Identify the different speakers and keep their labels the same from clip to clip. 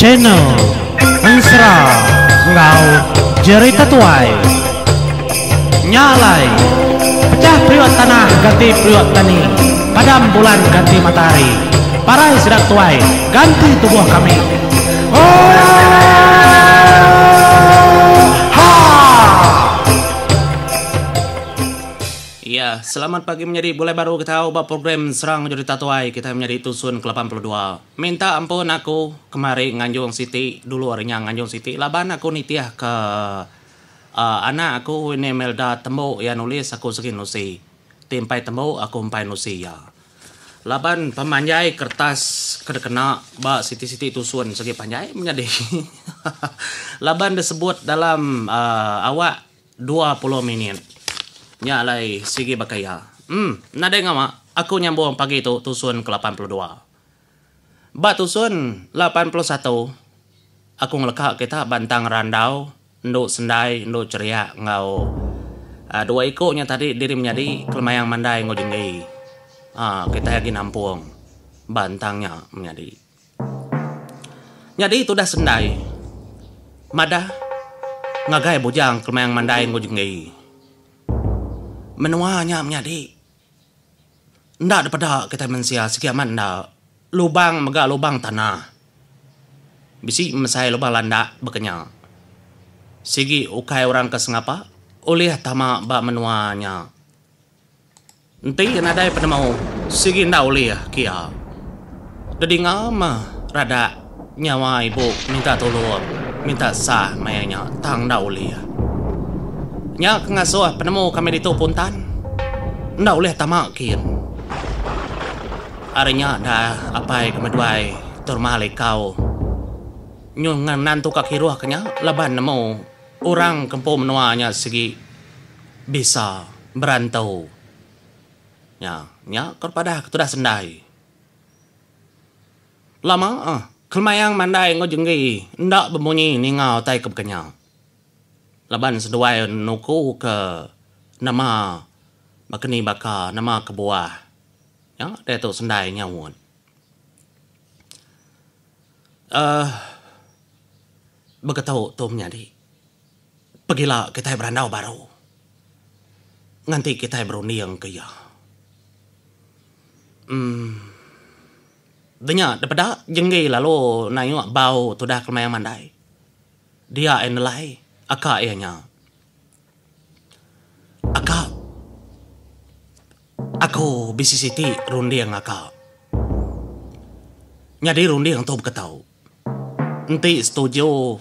Speaker 1: channel Mesra Ngau Jerita Tuai Nyalai Pecah priwat tanah ganti priwat tani. Padam bulan ganti matahari. Parai sedang tuai ganti tubuh kami. Oh
Speaker 2: Selamat pagi menjadi boleh baru kita ubah program serang jadi tatuai kita menjadi tusun ke 82. Minta ampun aku kemari Nganjung City dulu harinya Nganjung City. Laban aku nitiah ke uh, anak aku ini Melda temu ya nulis aku segin nusi. Timpai temu aku empai nusi ya. Laban pemanjai kertas kedekena ba siti-siti tusun segi panjai menjadi. Laban disebut dalam uh, awak 20 minit. Nya sige bakaya. Hmm, nada nga ma. Ako pagi itu tusun ke 82. Ba tusun 81. Aku ngeleka kita bantang randau, nduk sendai, nduk ceria ngau. Uh, dua ikutnya tadi diri menjadi kelemayang mandai ngojenggi. Ah, kita lagi nampung. Bantangnya menjadi. Jadi itu dah sendai. Mada ngagai bujang kelemayang mandai ngojenggi menuanya menjadi ndak daripada kita manusia sekiaman lubang mega lubang tanah. Bisi mesai lubang landa bekenya sigi ukai orang ke sengapa oleh tama ba menuanya. Nanti ada pada mau sigi ndak oleh kia. Jadi ngama rada nyawa ibu minta tolong minta sah mayanya tang ndak oleh Nya ngaso penemu kami dito puntan. Nda oleh tamakin. Arinya dah apa kemeduai turmali kau. Nyung nantu kakiruah kenya laban nemu orang kempo menuanya segi bisa berantau. Ya, nya kepada ketudah sendai. Lama ah, kelmayang mandai ngojenggi ndak bemunyi ningau tai laban seduai nuku ke nama makni baka nama ke buah. Ya dia tu sendai nyawun eh uh, begitu tu menjadi pergilah kita berandau baru. Nanti kita berunding ke ya. Hmm. Denya daripada jenggi lalu nayo bau tu dah kelmayan mandai. Dia enlai aka ianya. Aka. Aku bisi siti rundi yang aka. Nyadi rundi yang tu ketau. Nanti setuju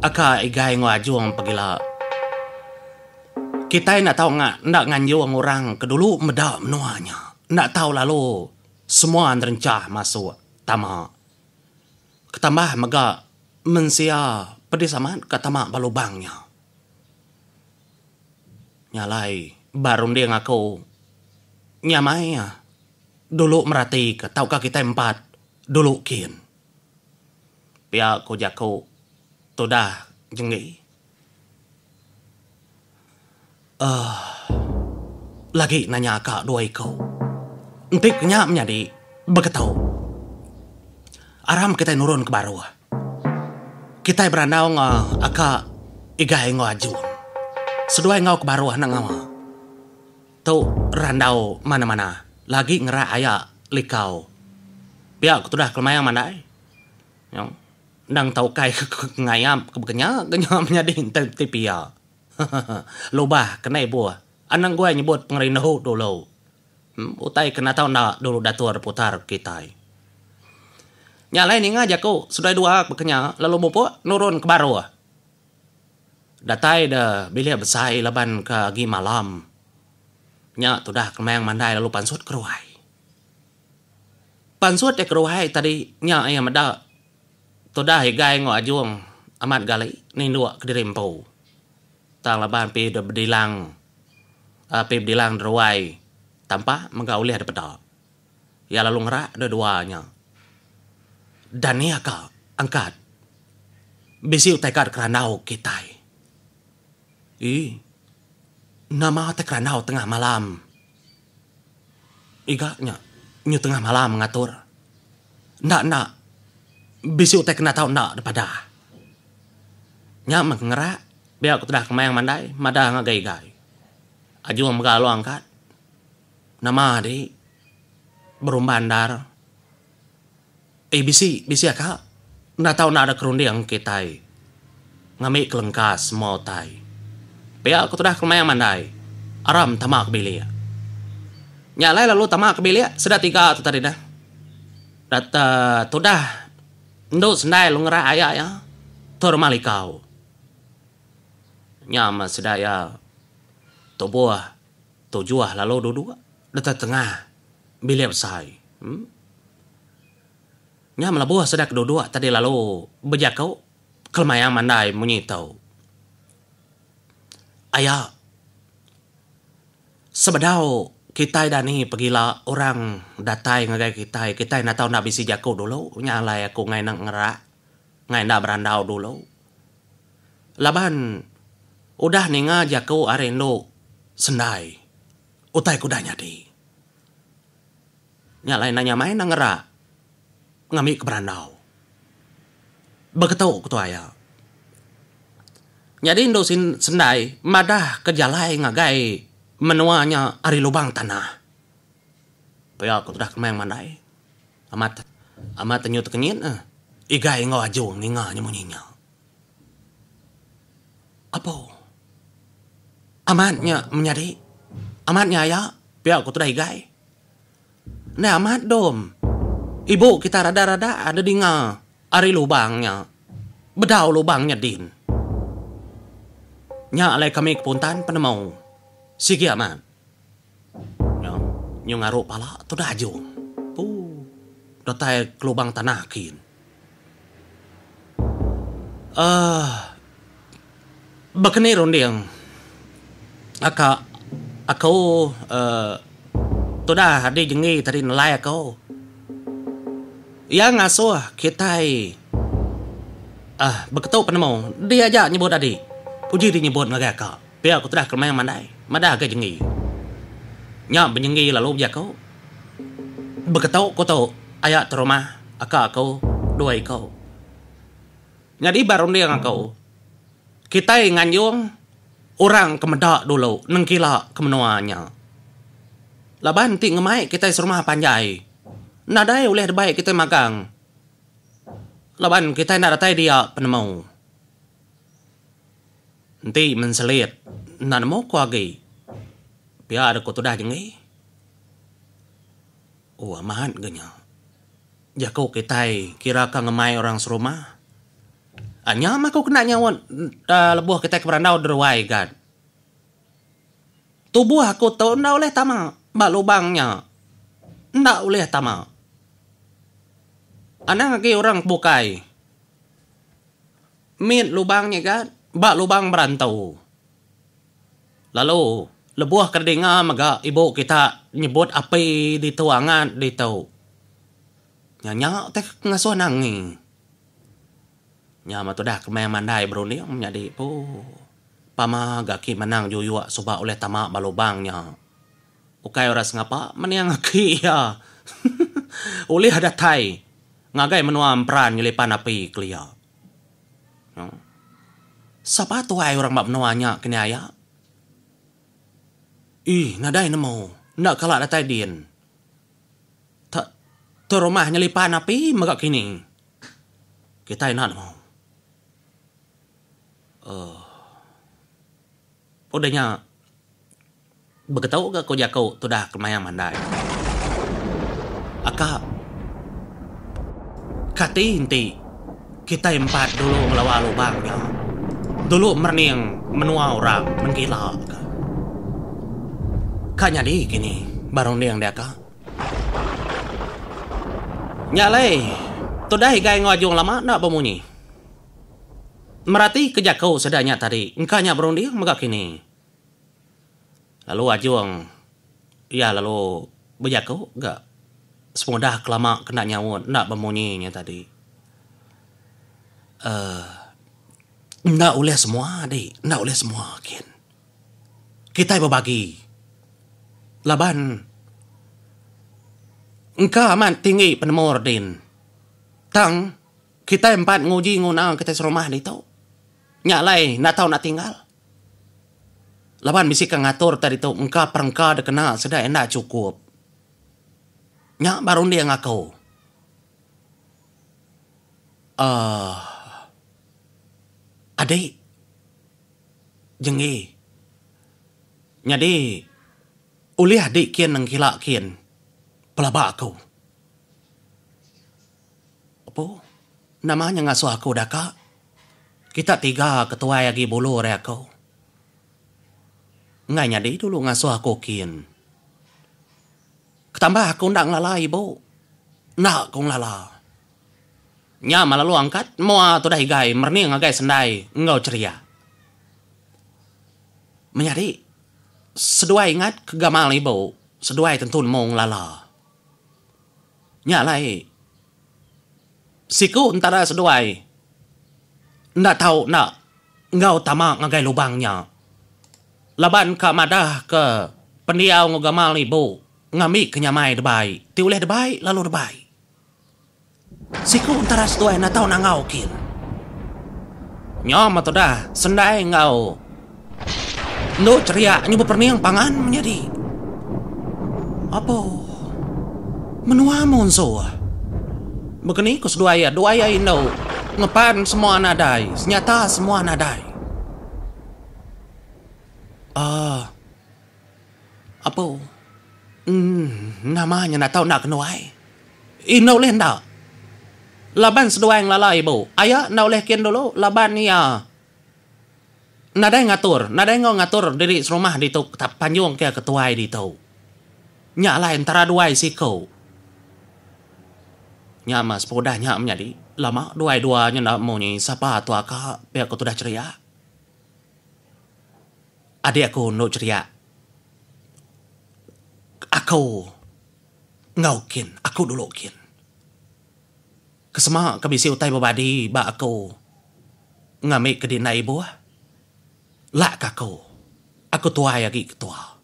Speaker 2: aka igai ngajuang pagila. Kita nak tahu nggak nak nganju orang kedulu meda menuanya. Nak tahu lalu semua rencah masuk tama. Ketambah mega mensia pedesaan kata mak balubangnya. Nyalai, baru dia ngaku. Nyamai ya. Dulu merati ke, taukah kita empat. Dulu kian. Pia ko jako. Toda jengi. Uh, lagi nanya kak dua ikau. Entik nyam nyadi. Begetau. Aram kita nurun ke bawah kita berandau nga aka igai ngo aju. Sedua ngau ke baru nang ngama. Tu randau mana-mana. Lagi ngera aya likau. Pia aku dah kelmayang mandai. Yang nang tau kai ngayam kebekenya genyam nyadi intel tipia. Lubah kena ibu. Anang gue nyebut pengerinahu dulu. Hmm, utai kena tau na dulu datur putar kita. Nyalain ingat aja kau sudah dua bekenya lalu mupo nurun ke baru. Datai dah bilia besar laban ke gi malam. Nya tu dah kemayang mandai lalu pansut keruai. Pansut ya keruai tadi nya ayam ada. Tu dah higai ngo ajuang amat gali ni dua kedirimpu. Tang laban pi dah bedilang. Pi bedilang deruai. Tanpa mengaulih ada pedal. Ya lalu ngerak ada duanya dan ia ka angkat. Bisi utekar keranau kita. I, nama te keranau tengah malam. Iga nya, nyu tengah malam ngatur. Nak nak, bisi utek kena tahu nak daripada. Nya mengerak, biar aku telah kemayang mandai, madah ngagai-gai. Aju mengalu angkat. Nama di berum bandar. Eh bisi, bisi akak. Nak tahu nak ada kerundi yang kita ngamik kelengkas mau tai. Biar aku telah kemayang mandai. Aram tamak bilia. Nyalai lalu tamak bilia, sudah tiga tu tadi dah. Data tu dah. Nduk sendai lu ngerak ayah ya. Tur malikau. Nyama sedaya. Tu buah. Tu juah lalu dua-dua. Data tengah. Bilia besai. Hmm? Nyama lah buah sedak dua-dua tadi lalu berjakau. Kelmayang mandai menyitau. Ayah. Sebedau kita dah ni pergilah orang datai ngagai kita kita nak tahu nak bisi jago dulu nyalai aku ngai nak ngerak ngai nak berandau dulu laban udah ninga jago arendo sendai utai kuda nyadi nyalai nanya main ngerak ngambil ke berandau begitu ketua ya jadi indo sendai madah kejalai ngagai menuanya ari lubang tanah. Paya aku sudah kemeng mandai. Amat amat tenyut kenyin eh. Iga ingo ajung ninga nyemunyinya. Apa? Amatnya menyadi. Amatnya ya. Paya aku sudah igai. Nah amat dom. Ibu kita rada-rada ada di nga. Ari lubangnya. Bedau lubangnya din. Nya alai kami kepuntan penemau. Sige aman. Yo, yung aro pala, to da jo. Po, do tayo klubang tanakin. Ah, uh, bakanero niyang aka ako uh, to da hadi jengi tadi nalay ako. Yang aso kita ah bagataw pa namo di aja nyebut adi puji di nyebut ngagaka pia aku telah kermayang mandai. Madah ke jengi. Nya benyengi lalu dia kau. Berketau kau tahu ayat terumah akak kau dua kau. Jadi baru dia kau. Kita nganyung orang kemedak dulu nengkila kemenuanya. Laban ti ngemai kita serumah panjai nadai oleh baik kita magang laban kita nak datai dia penemu Nanti menselit. Nan mo ko agi. Biar ko to dah jengi. Oh, amahan ganya. Jako kitai kira ka ngemai orang serumah. Anya mah ko kena nyawan uh, lebuh kita ke berandau derwai kan. Tubuh aku tu ndak oleh tama mbak lubangnya. Ndak oleh tama. Anak lagi orang bukai. Mit lubangnya kan Bak lubang berantau. Lalu, lebuah kerdenga maga ibu kita nyebut api di tuangan di tau. Nyanya teh ngasuh nangi. Nya ma tu dah kemai mandai bro ni menjadi po. Pama gaki menang juyua subak oleh tamak balubangnya. Ukai oras ngapa meniang aki ya. Oleh ada tai. Ngagai menuam peran nyelipan api kelia. No. Siapa tu ay orang mak menawanya kini ayah? Ih, nadai nemo. Nak kalak datai din. Tak, tu rumah nyelipan api magak kini. Kita nak nemo. Uh, udahnya begitu ke kau jakau tu dah kemayang mandai. Aka kati inti kita empat dulu melawan lubangnya. Dulu merning menua orang menggila. Kanya di kini baru niang dia ka. Nyalai, tu dah gai ngajung lama nak bemunyi. Merati kerja kau sedanya tadi, engkanya baru dia megak kini. Lalu ajung, ya lalu berjak kau gak? Semudah kelama kena nyawa nak bemunyinya tadi. Eh, uh, nak oleh semua, dek. Nak oleh semua, Ken. Kita berbagi. Laban. Engkau amat tinggi penemur, Din. Tang, Kita empat nguji nguna kita serumah di tu. Nyak lai, nak tahu nak tinggal. Laban misi ngatur tadi tu, engkau perengkau dah kena sudah enak cukup. Nyak baru dia ngaku. Uh, adik, jengi. Jadi, uli adik kian nang kilak kian. Pelabak aku. Apa? Namanya ngasuh aku dah kak? Kita tiga ketua lagi bulu re aku. Ngai nyadi dulu ngasuh aku kian. Ketambah aku ndak ngalala ibu. Nak kong lala. Nya malah lu angkat, mua tu dah higai, merni ngagai sendai, ngau ceria. Menyadi, seduai ingat kegamal ibu, seduai tentu mong lala. Nya lai, siku antara seduai. Ndak tahu nak ngau tama ngagai lubangnya. Laban ka madah ke pendiau ngamal ibu, ngami kenyamai debai, tiuleh debai lalu debai. Siku antara seduai na tahu na ngau kin. Nyom atau dah, sendai ngau. Ndo ceria nyoba perniang pangan menjadi. Apa? Menua monso. Begini kus dua ya, dua ya ino. Ngepan semua nadai, senyata semua nadai. Ah. apa? Hmm, namanya nak tahu nak kenuai. Ino leh ndak? Laban sedua yang lalai ibu. Ayah nak oleh kian dulu. Laban ni ya. Nadai ngatur. Nadai ngau ngatur diri serumah di tu. Tak panjung ke ketuai di tu. Nyak lain antara dua si kau. Nyak mas podah nyak menjadi. Lama dua dua nya nak mau ni siapa tu akak. Biar kau tu dah ceria. Adik aku ceria. Aku ngau kin. Aku dulu kin. Kesema kabisi utai babadi ba aku ngamik ke dina ibu ah. Lak aku. Tua lagi ketua.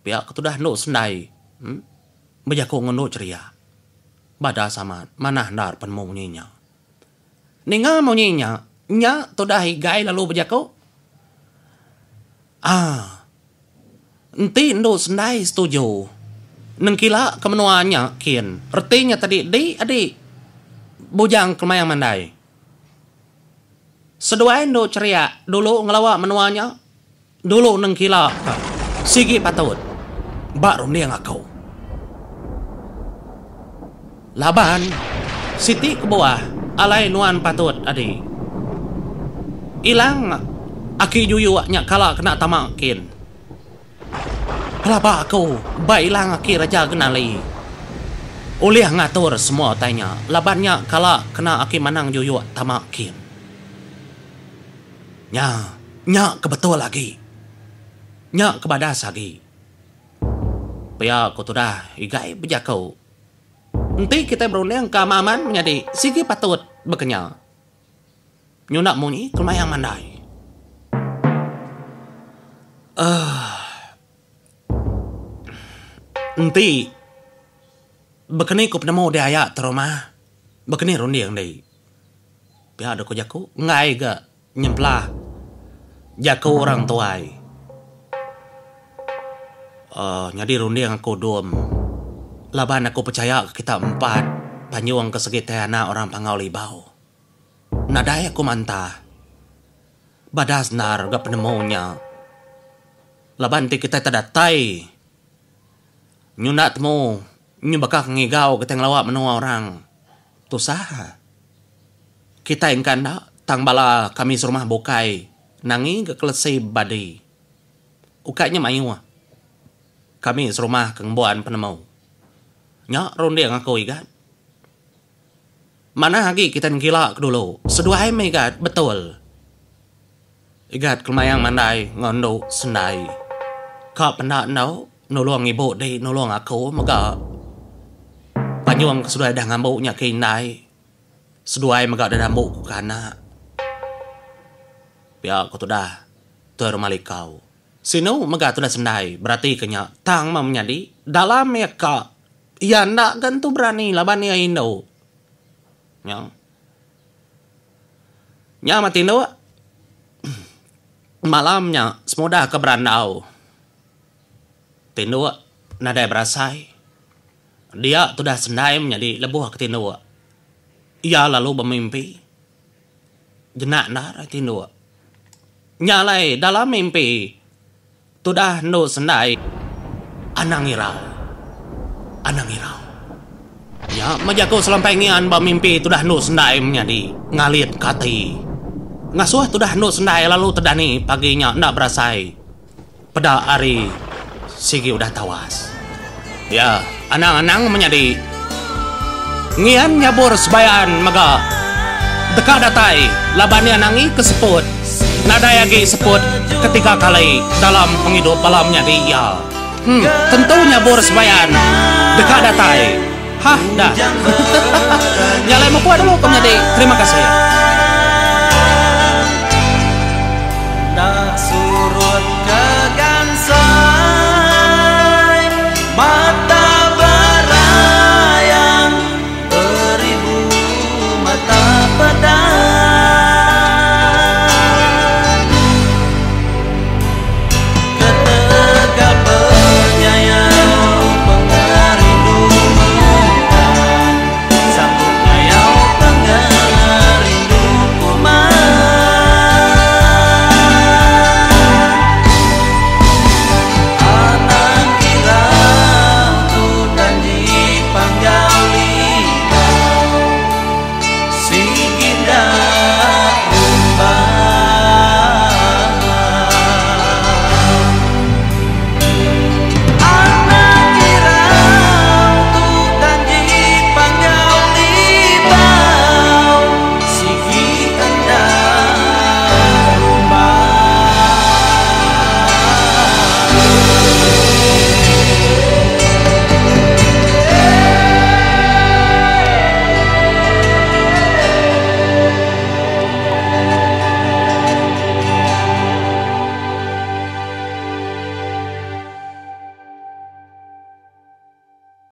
Speaker 2: Biar aku tu dah nuk sendai. Hmm? Ngenuk ceria. Bada sama mana nar pen mau nyinya. Ninga mau nyinya. Nya tu dah higai lalu aku. Ah. Enti nuk sendai setuju. Nengkila kemenuannya kian. Artinya tadi di adik bujang kemayang mandai. Seduain do ceria dulu ngelawa menuanya. Dulu neng kila sigi patut. Baru dia ngakau. Laban Siti ke bawah alai nuan patut adi. Ilang aki juyu nya kala kena tamakin. Kelapa aku bailang aki raja kenali. Oleh ngatur semua tanya, labannya kala kena aki manang juyu tamakin. Nya, nya kebetul lagi. Nya kebadas lagi. Aku tu dah igai bejakau. Nanti kita berunding ke maman menjadi sigi patut bekenyal. Nyunak muni kemayang mandai. Ah. Nanti Bekeni ku penemu dia ayak teroma. Rundi yang dei. Pihak ada ko jaku ngai ga nyemplah. Jaku orang tuai. Uh, nyadi rundi yang aku dom. Laban aku percaya kita empat panyuang ke segi tehana orang pangau libau. Nadai aku mantah. Badas nar ga penemunya. Laban ti kita tadatai. Nyunat mo Nyo bakal ngigau kita ngelawak menua orang. Tu sah. Kita yang kanda tang bala kami serumah bokai. Nangi ke kelesai badi. Ukanya mayu. Kami serumah kengbuan penemu. Nya ronde aku ikat. Mana lagi kita ngila dulu. Sedua hai ikat betul. Ikat kelmayang mandai ngondo sendai. Kau pendak nau nolong ibu di nolong aku maka Panyuang sudah dah ngamuk nya kinai. Seduai magak dah ngamuk ku kana. Pia ko tu dah termalik kau. Sino maga tu dah sendai. Berarti kenya tang mam nyadi dalam ya ka. Ya nak kan tu berani laban ya indo. Ya. Nya matindo malamnya semudah ke berandau. Tindo nada berasai. Dia sudah sendai menjadi lebuh ke tindo. Ia lalu bermimpi. Jenak nara tindo. Nyalai dalam mimpi. Sudah no sendai. Anang irau. Anang. Ya, majago selampengian bermimpi sudah no sendai menjadi ngalit kati. Ngasuh sudah no sendai lalu tedani paginya nak berasai. Pada hari Sigi udah tawas. Ya, anang-anang menjadi ngian nyabur sebayan maga deka datai labani anangi keseput. Nada yagi seput ketika kali dalam penghidup malamnya dia hmm, tentu nyabur sebayan. Deka datai. Hah dah. Nyalai mau dulu menjadi terima kasih ya